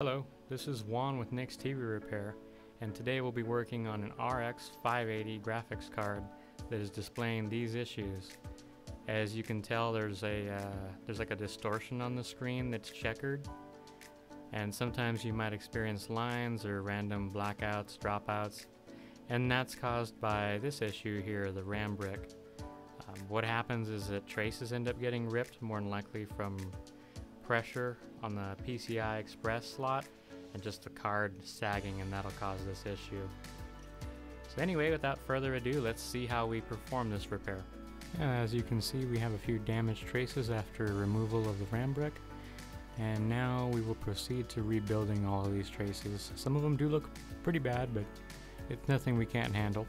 Hello, this is Juan with Nick's TV Repair, and today we'll be working on an RX 580 graphics card that is displaying these issues. As you can tell, there's a uh, there's like a distortion on the screen that's checkered, and sometimes you might experience lines or random blackouts, dropouts, and that's caused by this issue here, the RAM brick. Um, what happens is that traces end up getting ripped, more than likely from pressure on the PCI Express slot and just the card sagging and that'll cause this issue. So anyway, without further ado, let's see how we perform this repair. As you can see, we have a few damaged traces after removal of the RAM brick. And now we will proceed to rebuilding all of these traces. Some of them do look pretty bad, but it's nothing we can't handle.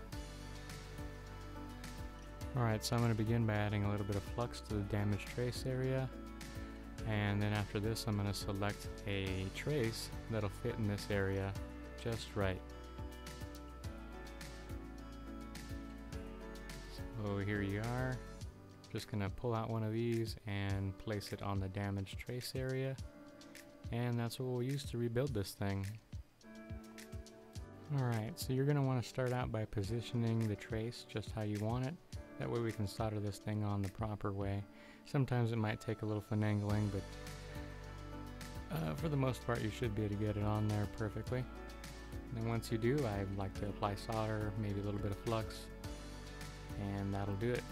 Alright, so I'm going to begin by adding a little bit of flux to the damaged trace area and then after this I'm going to select a trace that'll fit in this area just right. So here you are. Just going to pull out one of these and place it on the damaged trace area and that's what we'll use to rebuild this thing. Alright, so you're going to want to start out by positioning the trace just how you want it. That way we can solder this thing on the proper way. Sometimes it might take a little finagling, but uh, for the most part you should be able to get it on there perfectly. And once you do, I like to apply solder, maybe a little bit of flux, and that'll do it.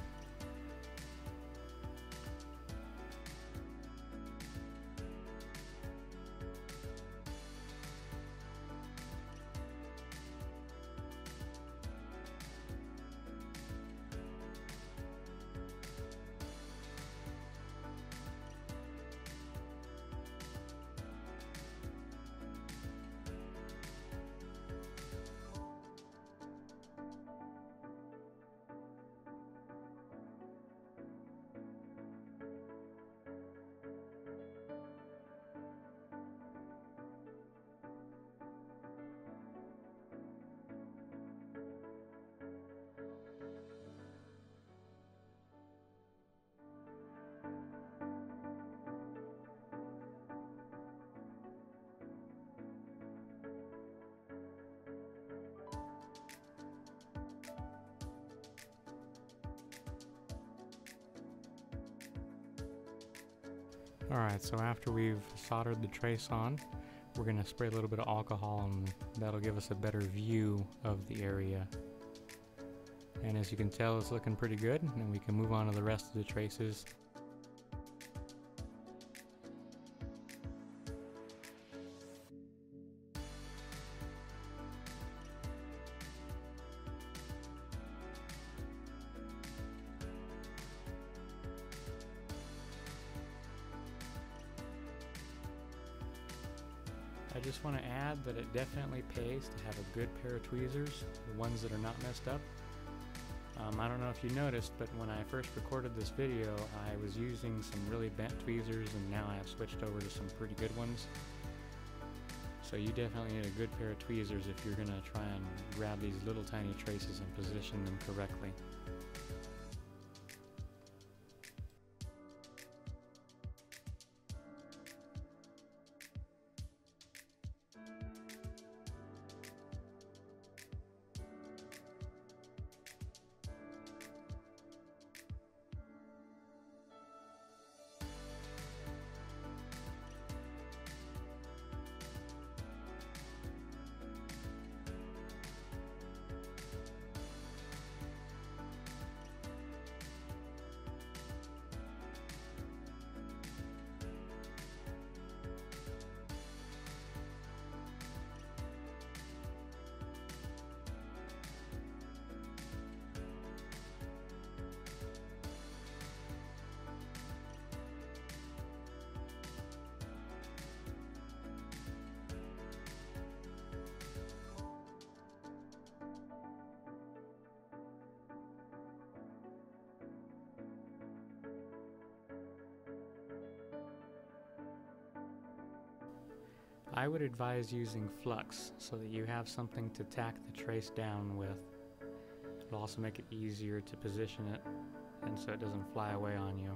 Alright, so after we've soldered the trace on, we're going to spray a little bit of alcohol and that'll give us a better view of the area. And as you can tell, it's looking pretty good, and we can move on to the rest of the traces. I just want to add that it definitely pays to have a good pair of tweezers, the ones that are not messed up. Um, I don't know if you noticed, but when I first recorded this video, I was using some really bent tweezers and now I have switched over to some pretty good ones. So you definitely need a good pair of tweezers if you're going to try and grab these little tiny traces and position them correctly. I would advise using flux so that you have something to tack the trace down with. It'll also make it easier to position it and so it doesn't fly away on you.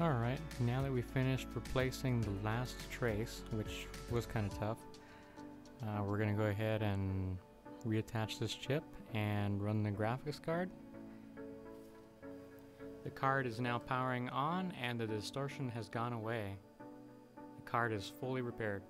Alright, now that we finished replacing the last trace, which was kind of tough, uh, we're going to go ahead and reattach this chip and run the graphics card. The card is now powering on and the distortion has gone away. The card is fully repaired.